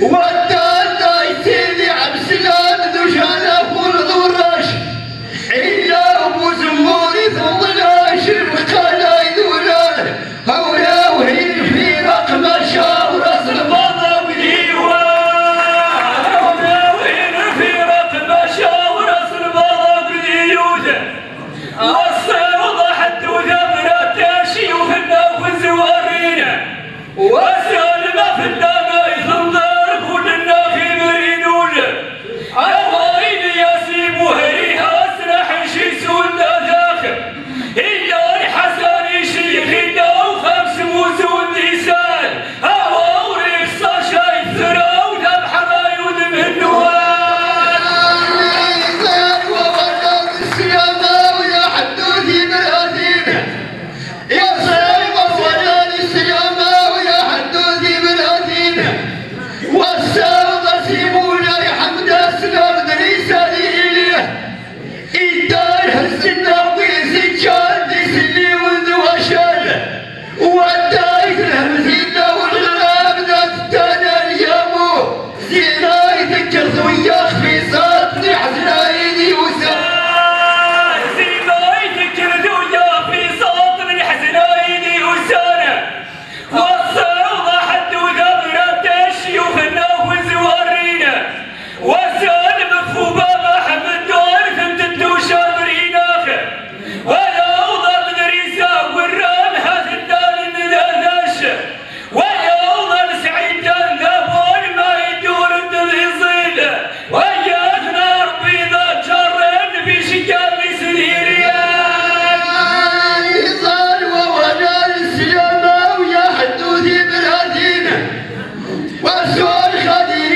我们。Let's go,